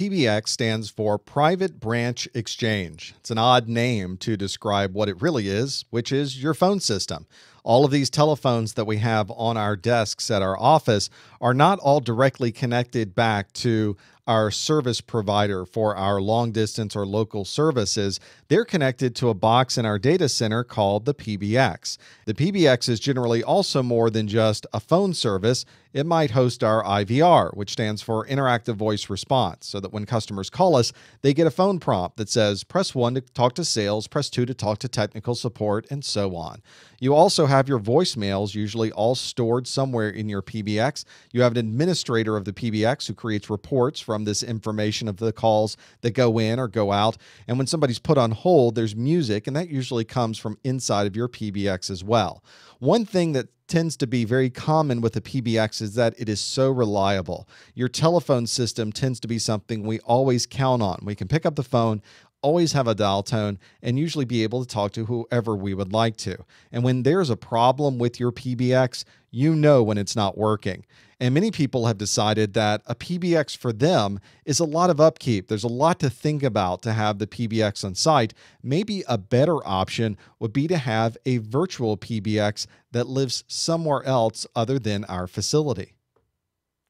PBX stands for Private Branch Exchange. It's an odd name to describe what it really is, which is your phone system. All of these telephones that we have on our desks at our office are not all directly connected back to our service provider for our long distance or local services, they're connected to a box in our data center called the PBX. The PBX is generally also more than just a phone service. It might host our IVR, which stands for Interactive Voice Response, so that when customers call us, they get a phone prompt that says, press one to talk to sales, press two to talk to technical support, and so on. You also have your voicemails, usually all stored somewhere in your PBX. You have an administrator of the PBX who creates reports from this information of the calls that go in or go out. And when somebody's put on hold, there's music, and that usually comes from inside of your PBX as well. One thing that tends to be very common with a PBX is that it is so reliable. Your telephone system tends to be something we always count on. We can pick up the phone, always have a dial tone, and usually be able to talk to whoever we would like to. And when there's a problem with your PBX, you know when it's not working. And many people have decided that a PBX for them is a lot of upkeep. There's a lot to think about to have the PBX on site. Maybe a better option would be to have a virtual PBX that lives somewhere else other than our facility.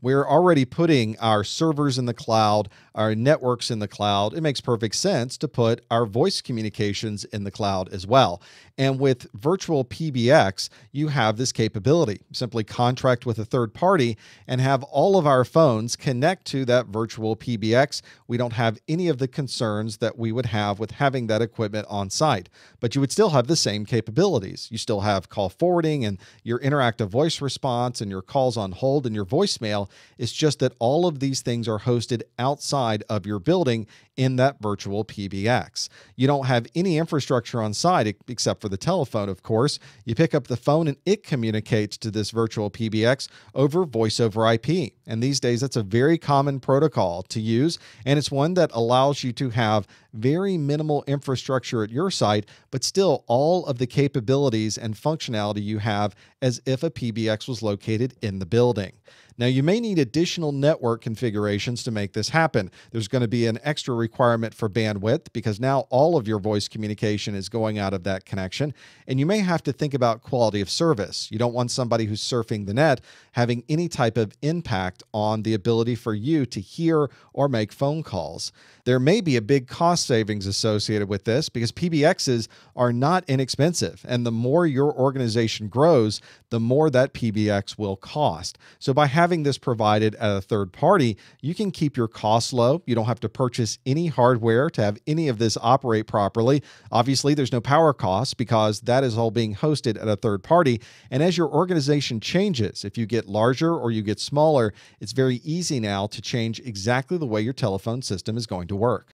We're already putting our servers in the cloud, our networks in the cloud. It makes perfect sense to put our voice communications in the cloud as well. And with virtual PBX, you have this capability. Simply contract with a third party and have all of our phones connect to that virtual PBX. We don't have any of the concerns that we would have with having that equipment on site, but you would still have the same capabilities. You still have call forwarding and your interactive voice response and your calls on hold and your voicemail. It's just that all of these things are hosted outside of your building in that virtual PBX. You don't have any infrastructure on site except for the telephone, of course. You pick up the phone and it communicates to this virtual PBX over voice over IP. And these days, that's a very common protocol to use. And it's one that allows you to have very minimal infrastructure at your site, but still all of the capabilities and functionality you have as if a PBX was located in the building. Now, you may need additional network configurations to make this happen. There's going to be an extra requirement for bandwidth because now all of your voice communication is going out of that connection. And you may have to think about quality of service. You don't want somebody who's surfing the net having any type of impact on the ability for you to hear or make phone calls. There may be a big cost savings associated with this because PBXs are not inexpensive. And the more your organization grows, the more that PBX will cost. So by having this provided at a third party, you can keep your costs low. You don't have to purchase any hardware to have any of this operate properly. Obviously, there's no power costs because that is all being hosted at a third party. And as your organization changes, if you get larger or you get smaller, it's very easy now to change exactly the way your telephone system is going to work.